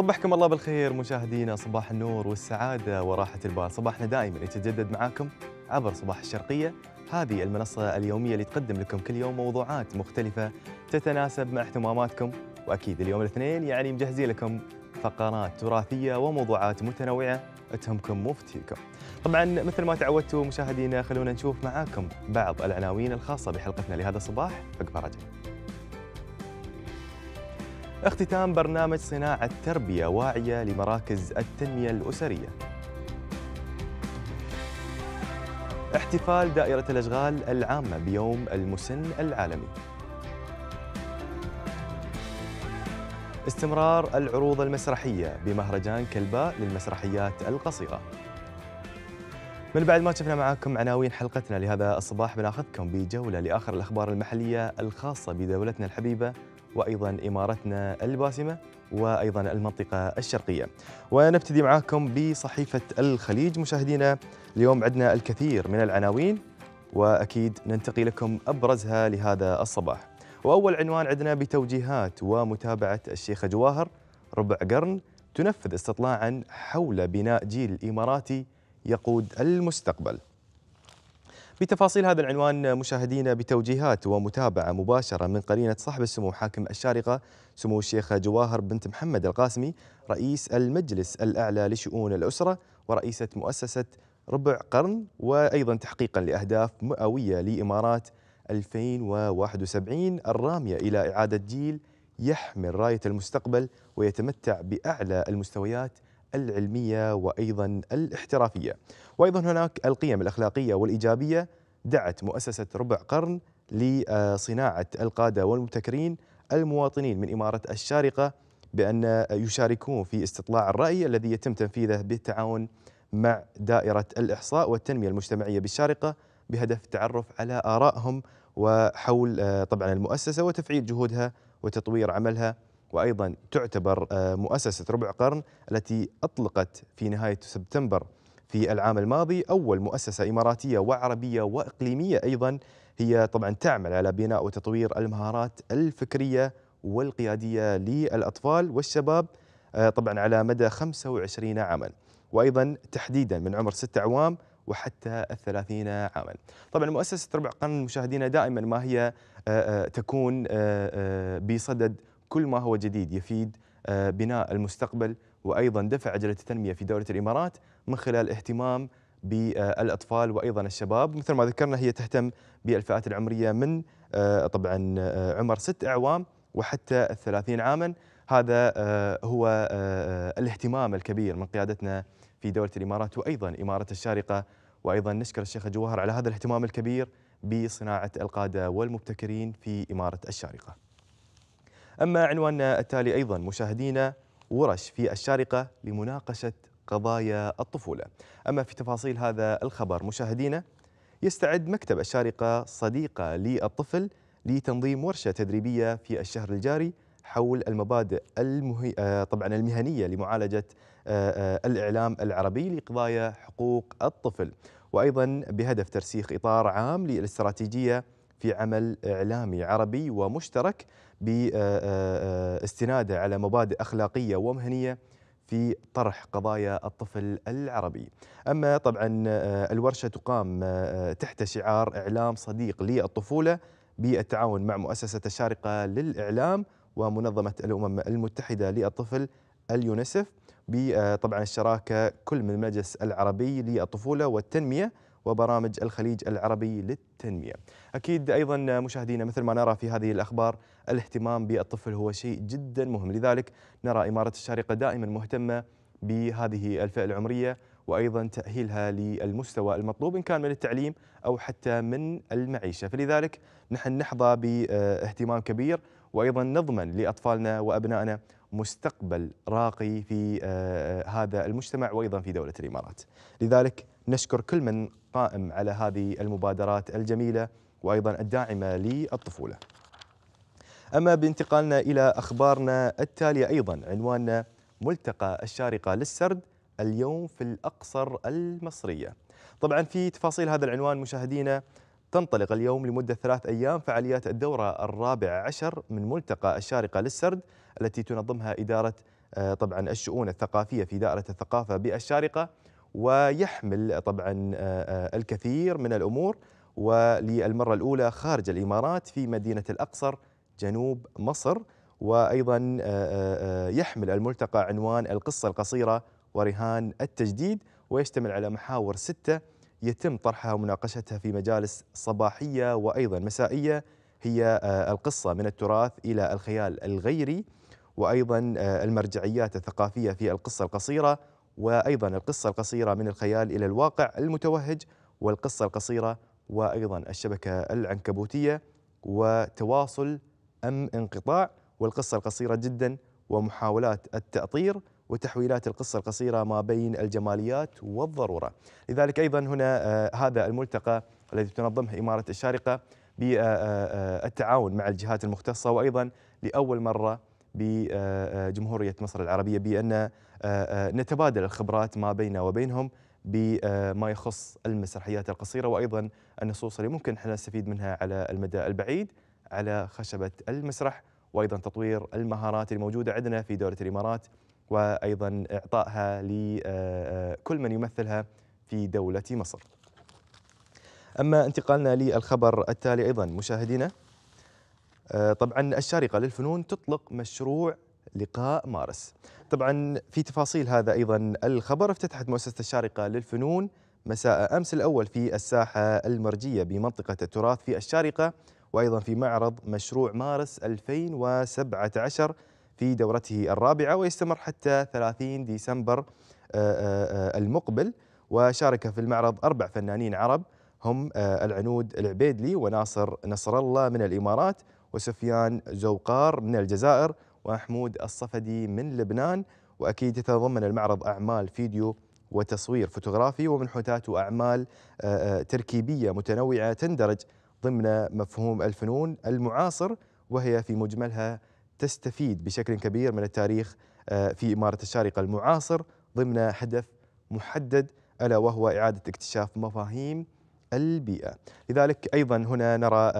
صبحكم الله بالخير مشاهدينا صباح النور والسعادة وراحة البال. صباحنا دائما يتجدد معاكم عبر صباح الشرقية. هذه المنصة اليومية اللي تقدم لكم كل يوم موضوعات مختلفة تتناسب مع اهتماماتكم. وأكيد اليوم الاثنين يعني مجهزين لكم فقرات تراثية وموضوعات متنوعة تهمكم وفتيكم طبعا مثل ما تعودتوا مشاهدينا خلونا نشوف معاكم بعض العناوين الخاصة بحلقتنا لهذا الصباح. فقفة رجل اختتام برنامج صناعة تربية واعية لمراكز التنمية الأسرية. احتفال دائرة الأشغال العامة بيوم المسن العالمي. استمرار العروض المسرحية بمهرجان كلباء للمسرحيات القصيرة. من بعد ما شفنا معاكم عناوين حلقتنا لهذا الصباح بناخذكم بجولة لآخر الأخبار المحلية الخاصة بدولتنا الحبيبة وأيضا إمارتنا الباسمة وأيضا المنطقة الشرقية. ونبتدي معاكم بصحيفة الخليج مشاهدينا اليوم عندنا الكثير من العناوين وأكيد ننتقي لكم أبرزها لهذا الصباح. وأول عنوان عندنا بتوجيهات ومتابعة الشيخة جواهر ربع قرن تنفذ استطلاعا حول بناء جيل إماراتي يقود المستقبل. بتفاصيل هذا العنوان مشاهدينا بتوجيهات ومتابعة مباشرة من قرينة صاحب السمو حاكم الشارقة سمو الشيخة جواهر بنت محمد القاسمي رئيس المجلس الأعلى لشؤون الأسرة ورئيسة مؤسسة ربع قرن وأيضا تحقيقا لأهداف مئوية لإمارات 2071 الرامية إلى إعادة جيل يحمل راية المستقبل ويتمتع بأعلى المستويات العلمية وأيضا الاحترافية. وأيضا هناك القيم الأخلاقية والإيجابية دعت مؤسسة ربع قرن لصناعة القادة والمبتكرين المواطنين من إمارة الشارقة بأن يشاركون في استطلاع الرأي الذي يتم تنفيذه بالتعاون مع دائرة الإحصاء والتنمية المجتمعية بالشارقة بهدف التعرف على آرائهم وحول طبعا المؤسسة وتفعيل جهودها وتطوير عملها. وأيضا تعتبر مؤسسة ربع قرن التي أطلقت في نهاية سبتمبر في العام الماضي أول مؤسسة إماراتية وعربية وإقليمية أيضا هي طبعا تعمل على بناء وتطوير المهارات الفكرية والقيادية للأطفال والشباب طبعا على مدى 25 عاما وأيضا تحديدا من عمر 6 أعوام وحتى الثلاثين عاما. طبعا مؤسسة ربع قرن مشاهدينا دائما ما هي تكون بصدد كل ما هو جديد يفيد بناء المستقبل وأيضا دفع عجله التنمية في دولة الإمارات من خلال اهتمام بالأطفال وأيضا الشباب. مثل ما ذكرنا هي تهتم بالفئات العمرية من طبعا عمر ست أعوام وحتى الثلاثين عاما. هذا هو الاهتمام الكبير من قيادتنا في دولة الإمارات وأيضا إمارة الشارقة. وأيضا نشكر الشيخ جوهر على هذا الاهتمام الكبير بصناعة القادة والمبتكرين في إمارة الشارقة. أما عنواننا التالي أيضا مشاهدينا ورش في الشارقة لمناقشة قضايا الطفولة. أما في تفاصيل هذا الخبر مشاهدينا يستعد مكتب الشارقة صديقة للطفل لتنظيم ورشة تدريبية في الشهر الجاري حول المبادئ المهي... طبعا المهنية لمعالجة الإعلام العربي لقضايا حقوق الطفل. وأيضا بهدف ترسيخ إطار عام للاستراتيجية في عمل إعلامي عربي ومشترك باستناده على مبادئ أخلاقية ومهنية في طرح قضايا الطفل العربي. أما طبعا الورشة تقام تحت شعار إعلام صديق للطفولة بالتعاون مع مؤسسة الشارقة للإعلام ومنظمة الأمم المتحدة للطفل اليونسف بطبعا الشراكة كل من المجلس العربي للطفولة والتنمية وبرامج الخليج العربي للتنمية. أكيد أيضا مشاهدينا مثل ما نرى في هذه الأخبار الاهتمام بالطفل هو شيء جدا مهم. لذلك نرى إمارة الشارقة دائما مهتمة بهذه الفئة العمرية وأيضا تأهيلها للمستوى المطلوب إن كان من التعليم أو حتى من المعيشة. فلذلك نحن نحظى باهتمام كبير وأيضا نضمن لأطفالنا وأبنائنا مستقبل راقي في هذا المجتمع وأيضا في دولة الإمارات. لذلك نشكر كل من قائم على هذه المبادرات الجميلة وأيضا الداعمة للطفولة. أما بانتقالنا إلى أخبارنا التالية أيضا عنواننا ملتقى الشارقة للسرد اليوم في الأقصر المصرية. طبعا في تفاصيل هذا العنوان مشاهدينا تنطلق اليوم لمدة ثلاث أيام فعاليات الدورة الرابع عشر من ملتقى الشارقة للسرد. التي تنظمها إدارة طبعا الشؤون الثقافية في دائرة الثقافة بالشارقة ويحمل طبعا الكثير من الأمور. وللمرة الأولى خارج الإمارات في مدينة الأقصر جنوب مصر. وأيضا يحمل الملتقى عنوان القصة القصيرة ورهان التجديد. ويشتمل على محاور ستة يتم طرحها ومناقشتها في مجالس صباحية وأيضا مسائية. هي القصة من التراث إلى الخيال الغيري. وأيضا المرجعيات الثقافية في القصة القصيرة وأيضا القصة القصيرة من الخيال إلى الواقع المتوهج والقصة القصيرة وأيضا الشبكة العنكبوتية وتواصل أم انقطاع والقصة القصيرة جدا ومحاولات التأطير وتحويلات القصة القصيرة ما بين الجماليات والضرورة. لذلك أيضا هنا آه هذا الملتقى الذي تنظمه إمارة الشارقة بالتعاون مع الجهات المختصة وأيضا لأول مرة بجمهورية مصر العربية بأن نتبادل الخبرات ما بيننا وبينهم بما يخص المسرحيات القصيرة وأيضا النصوص اللي ممكن إحنا نستفيد منها على المدى البعيد على خشبة المسرح وأيضا تطوير المهارات الموجودة عندنا في دولة الإمارات وأيضا إعطائها لكل من يمثلها في دولة مصر. أما انتقالنا للخبر التالي أيضا مشاهدينا طبعا الشارقة للفنون تطلق مشروع لقاء مارس. طبعا في تفاصيل هذا أيضا الخبر افتتحت مؤسسة الشارقة للفنون مساء أمس الأول في الساحة المرجية بمنطقة التراث في الشارقة وأيضا في معرض مشروع مارس 2017 في دورته الرابعة ويستمر حتى 30 ديسمبر المقبل. وشارك في المعرض أربع فنانين عرب هم العنود العبيدلي وناصر نصر الله من الإمارات وسفيان زوقار من الجزائر ومحمود الصفدي من لبنان. وأكيد يتضمن المعرض أعمال فيديو وتصوير فوتوغرافي ومنحوتات وأعمال تركيبية متنوعة تندرج ضمن مفهوم الفنون المعاصر وهي في مجملها تستفيد بشكل كبير من التاريخ في إمارة الشارقة المعاصر ضمن هدف محدد ألا وهو إعادة اكتشاف مفاهيم البيئة. لذلك أيضا هنا نرى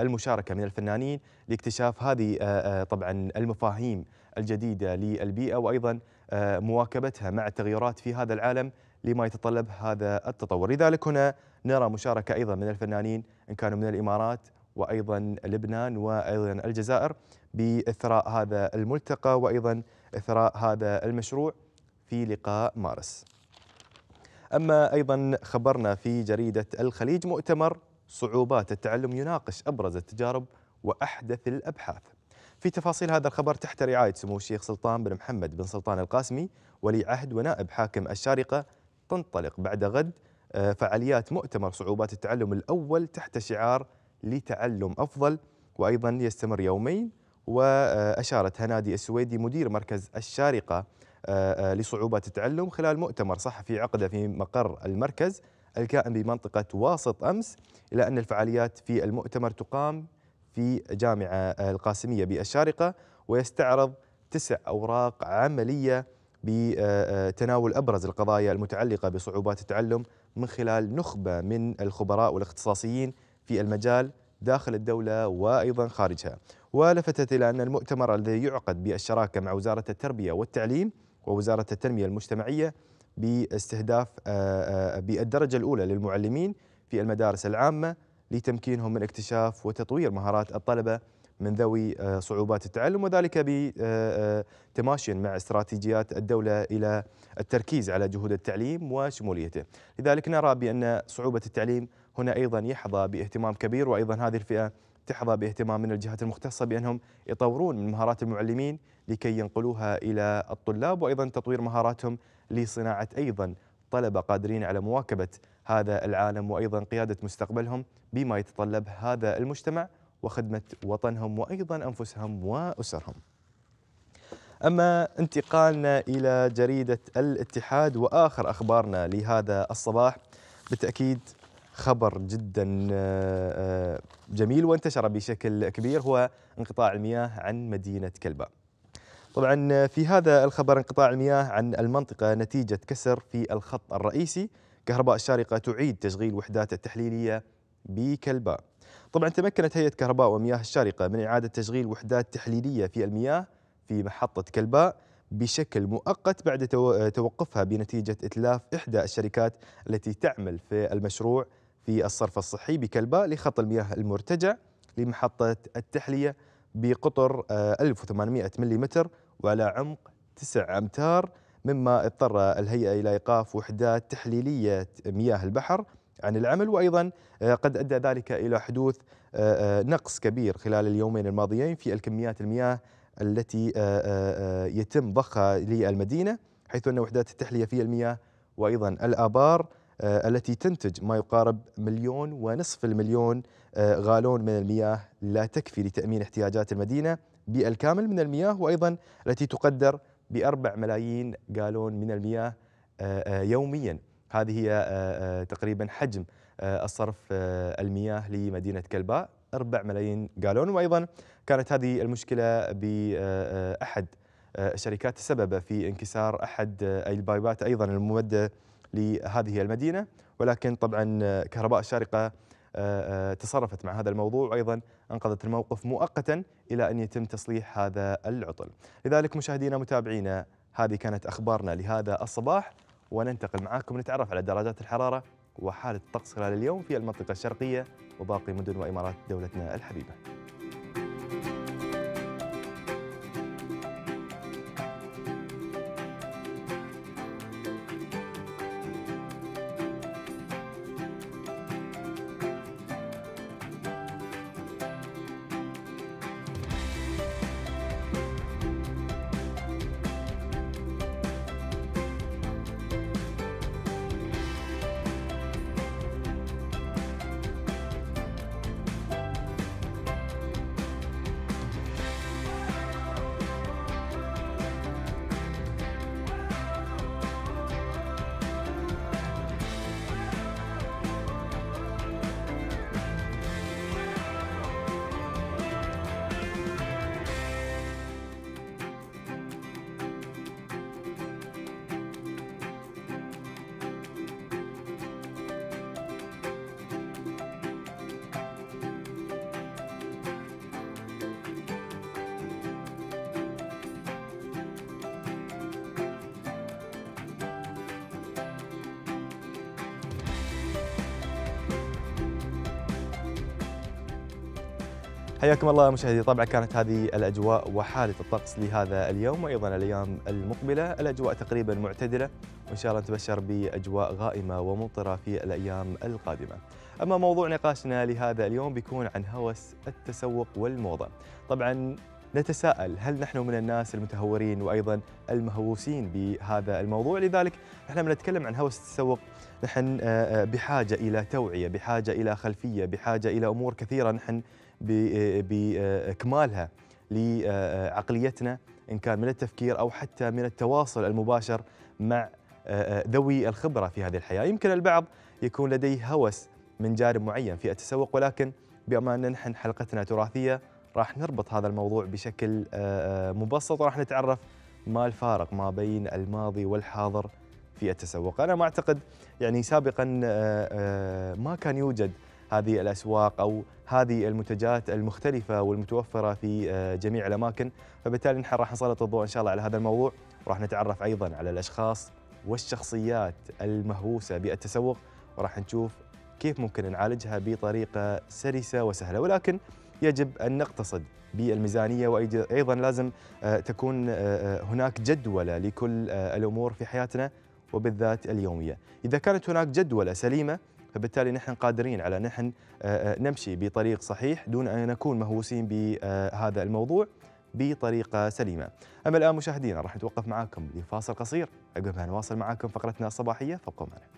المشاركة من الفنانين لاكتشاف هذه طبعا المفاهيم الجديدة للبيئة وأيضا مواكبتها مع التغيرات في هذا العالم لما يتطلب هذا التطور. لذلك هنا نرى مشاركة أيضا من الفنانين إن كانوا من الإمارات وأيضا لبنان وأيضا الجزائر بإثراء هذا الملتقى وأيضا إثراء هذا المشروع. في لقاء مارس. أما أيضا خبرنا في جريدة الخليج مؤتمر صعوبات التعلم يناقش أبرز التجارب وأحدث الأبحاث. في تفاصيل هذا الخبر تحت رعاية سمو الشيخ سلطان بن محمد بن سلطان القاسمي ولي عهد ونائب حاكم الشارقة تنطلق بعد غد. فعاليات مؤتمر صعوبات التعلم الأول تحت شعار لتعلم أفضل وأيضا يستمر يومين. وأشارت هنادي السويدي مدير مركز الشارقة لصعوبات التعلم خلال مؤتمر صحفي عقده في مقر المركز الكائن بمنطقة واسط أمس إلى أن الفعاليات في المؤتمر تقام في جامعة القاسمية بالشارقة ويستعرض تسع أوراق عملية بتناول أبرز القضايا المتعلقة بصعوبات التعلم من خلال نخبة من الخبراء والاختصاصيين في المجال داخل الدولة وأيضا خارجها. ولفتت إلى أن المؤتمر الذي يعقد بالشراكة مع وزارة التربية والتعليم ووزارة التنمية المجتمعية باستهداف بالدرجة الأولى للمعلمين في المدارس العامة لتمكينهم من اكتشاف وتطوير مهارات الطلبة من ذوي صعوبات التعلم وذلك بتماشيا مع استراتيجيات الدولة إلى التركيز على جهود التعليم وشموليته. لذلك نرى بأن صعوبة التعليم هنا أيضا يحظى باهتمام كبير وأيضا هذه الفئة تحظى باهتمام من الجهات المختصة بأنهم يطورون من مهارات المعلمين لكي ينقلوها إلى الطلاب وأيضا تطوير مهاراتهم لصناعة أيضا طلبة قادرين على مواكبة هذا العالم وأيضا قيادة مستقبلهم بما يتطلب هذا المجتمع وخدمة وطنهم وأيضا أنفسهم وأسرهم. أما انتقالنا إلى جريدة الاتحاد وآخر أخبارنا لهذا الصباح بالتأكيد خبر جدا جميل وانتشر بشكل كبير هو انقطاع المياه عن مدينة كلباء طبعا في هذا الخبر انقطاع المياه عن المنطقة نتيجة كسر في الخط الرئيسي. كهرباء الشارقة تعيد تشغيل وحدات التحليلية بكلباء طبعا تمكنت هيئة كهرباء ومياه الشارقة من إعادة تشغيل وحدات تحليلية في المياه في محطة كلباء بشكل مؤقت بعد توقفها بنتيجة إتلاف إحدى الشركات التي تعمل في المشروع. في الصرف الصحي بكلباء لخط المياه المرتجع لمحطة التحلية بقطر 1800 ملم وعلى عمق 9 أمتار مما اضطر الهيئة إلى إيقاف وحدات تحليلية مياه البحر عن العمل. وأيضا آه، قد أدى ذلك إلى حدوث آه، آه، نقص كبير خلال اليومين الماضيين في الكميات المياه التي يتم ضخها للمدينة حيث أن وحدات التحلية في المياه وأيضا الآبار التي تنتج ما يقارب مليون ونصف المليون غالون من المياه لا تكفي لتأمين احتياجات المدينة بالكامل من المياه وأيضا التي تقدر بأربع ملايين جالون من المياه يوميا. هذه هي تقريبا حجم الصرف المياه لمدينة كلباء 4 ملايين جالون وأيضا كانت هذه المشكلة بأحد الشركات السبب في انكسار أحد البايبات أيضا الممدة لهذه المدينة ولكن طبعا كهرباء الشارقة تصرفت مع هذا الموضوع وأيضا أنقذت الموقف مؤقتا إلى أن يتم تصليح هذا العطل. لذلك مشاهدينا متابعينا هذه كانت أخبارنا لهذا الصباح وننتقل معاكم نتعرف على درجات الحرارة وحالة الطقس خلال اليوم في المنطقة الشرقية وباقي مدن وإمارات دولتنا الحبيبة. حياكم الله مشاهدي طبعا كانت هذه الأجواء وحالة الطقس لهذا اليوم وأيضا الأيام المقبلة، الأجواء تقريبا معتدلة وإن شاء الله نتبشر بأجواء غائمة وممطرة في الأيام القادمة. أما موضوع نقاشنا لهذا اليوم بيكون عن هوس التسوق والموضة. طبعا نتساءل هل نحن من الناس المتهورين وأيضا المهووسين بهذا الموضوع لذلك نحن بنتكلم عن هوس التسوق نحن آه، آه، بحاجة إلى توعية بحاجة إلى خلفية بحاجة إلى أمور كثيرة نحن باكمالها لعقليتنا إن كان من التفكير أو حتى من التواصل المباشر مع ذوي الخبرة في هذه الحياة، يمكن البعض يكون لديه هوس من جانب معين في التسوق ولكن بما ان نحن حلقتنا تراثية راح نربط هذا الموضوع بشكل مبسط وراح نتعرف ما الفارق ما بين الماضي والحاضر في التسوق، أنا ما أعتقد يعني سابقا ما كان يوجد هذه الأسواق أو هذه المنتجات المختلفة والمتوفرة في آه، جميع الأماكن. فبالتالي نحن راح نسلط الضوء إن شاء الله على هذا الموضوع وراح نتعرف أيضا على الأشخاص والشخصيات المهووسة بالتسوق وراح نشوف كيف ممكن نعالجها بطريقة سلسة وسهلة. ولكن يجب أن نقتصد بالميزانية وأيضا لازم آه، تكون آه، هناك جدولة لكل الأمور في حياتنا وبالذات اليومية، إذا كانت هناك جدولة سليمة فبالتالي نحن قادرين على نحن آه، آه، نمشي بطريق صحيح دون أن نكون مهووسين بهذا الموضوع بطريقة سليمة. أما الآن مشاهدينا راح نتوقف معاكم لفاصل قصير. عقبها نواصل معاكم فقرتنا الصباحية فابقوا معنا.